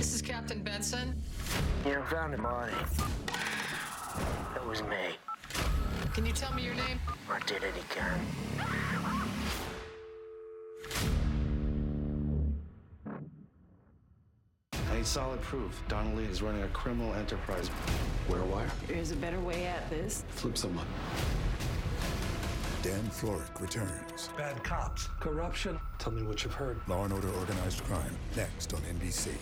This is Captain Benson. You found him, body. It was me. Can you tell me your name? I did it again. I need solid proof. Donnelly is running a criminal enterprise. Where, wire. There's a better way at this. Flip someone. Dann Florek returns. Bad cops. Corruption. Tell me what you've heard. Law and Order Organized Crime, next on NBC.